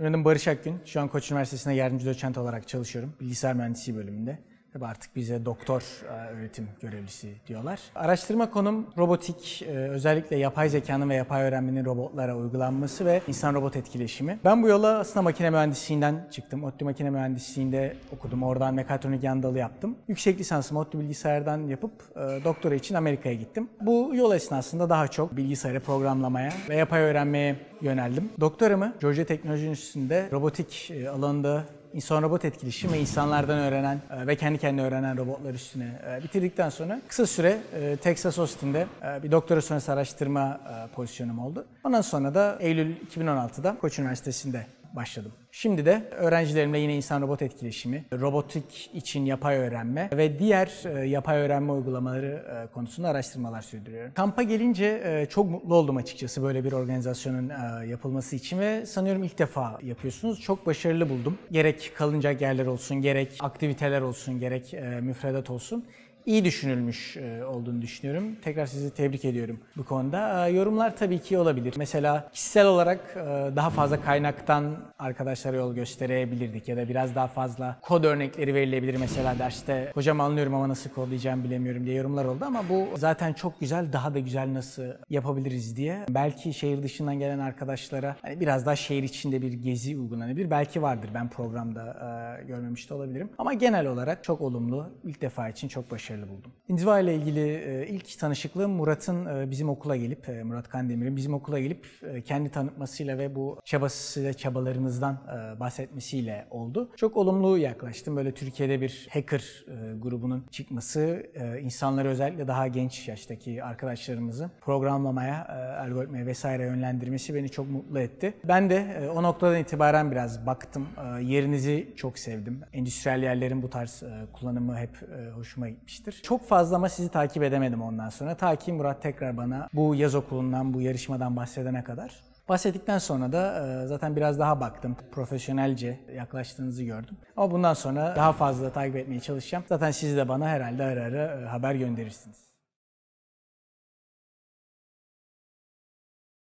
Adım Barış Akgün. Şu an Koç Üniversitesi'nde yardımcı doçent olarak çalışıyorum. Bilgisayar mühendisliği bölümünde. Artık bize doktor e, öğretim görevlisi diyorlar. Araştırma konum robotik, e, özellikle yapay zekanın ve yapay öğrenmenin robotlara uygulanması ve insan-robot etkileşimi. Ben bu yola aslında makine mühendisliğinden çıktım. ODTÜ makine mühendisliğinde okudum. Oradan mekatronik yan dalı yaptım. Yüksek lisansımı ODTÜ bilgisayardan yapıp e, doktora için Amerika'ya gittim. Bu yol esnasında daha çok bilgisayarı programlamaya ve yapay öğrenmeye yöneldim. Doktoramı Georgia Teknoloji Enstitüsü'nde robotik alanında insan robot etkileşimi ve insanlardan öğrenen e, ve kendi kendine öğrenen robotlar üstüne e, bitirdikten sonra kısa süre e, Texas Austin'de bir doktora sonrası araştırma pozisyonum oldu. Ondan sonra da Eylül 2016'da Koç Üniversitesi'nde başladım. Şimdi de öğrencilerimle yine insan-robot etkileşimi, robotik için yapay öğrenme ve diğer e, yapay öğrenme uygulamaları e, konusunda araştırmalar sürdürüyorum. Kampa gelince e, çok mutlu oldum açıkçası böyle bir organizasyonun yapılması için ve sanıyorum ilk defa yapıyorsunuz. Çok başarılı buldum. Gerek kalınacak yerler olsun, gerek aktiviteler olsun, gerek müfredat olsun iyi düşünülmüş e, olduğunu düşünüyorum. Tekrar sizi tebrik ediyorum bu konuda. E, yorumlar tabii ki olabilir. Mesela kişisel olarak e, daha fazla kaynaktan arkadaşlara yol gösterebilirdik ya da biraz daha fazla kod örnekleri verilebilir. Mesela derste hocam anlıyorum ama nasıl kodlayacağım bilemiyorum diye yorumlar oldu ama bu zaten çok güzel. Daha da güzel nasıl yapabiliriz diye. Belki şehir dışından gelen arkadaşlara hani biraz daha şehir içinde bir gezi uygulanabilir. Belki vardır ben programda görmemiş de olabilirim. Ama genel olarak çok olumlu. İlk defa için çok başarılı başarılı buldum. İnziva ile ilgili e, ilk tanışıklığım Murat'ın e, bizim okula gelip, e, Murat Kandemir'in bizim okula gelip kendi tanıtmasıyla ve bu çabasıyla çabalarımızdan bahsetmesiyle oldu. Çok olumlu yaklaştım. Böyle Türkiye'de bir hacker grubunun çıkması, insanları özellikle daha genç yaştaki arkadaşlarımızı programlamaya, algoritmaya vesaire yönlendirmesi beni çok mutlu etti. Ben de o noktadan itibaren biraz baktım. Yerinizi çok sevdim. Endüstriyel yerlerin bu tarz kullanımı hep hoşuma gitmişti etmiştir. Çok fazla ama sizi takip edemedim ondan sonra. Ta ki Murat tekrar bana bu yaz okulundan, bu yarışmadan bahsedene kadar. Bahsettikten sonra da e, zaten biraz daha baktım. Profesyonelce yaklaştığınızı gördüm. Ama bundan sonra daha fazla takip etmeye çalışacağım. Zaten siz de bana herhalde ara ara e, haber gönderirsiniz.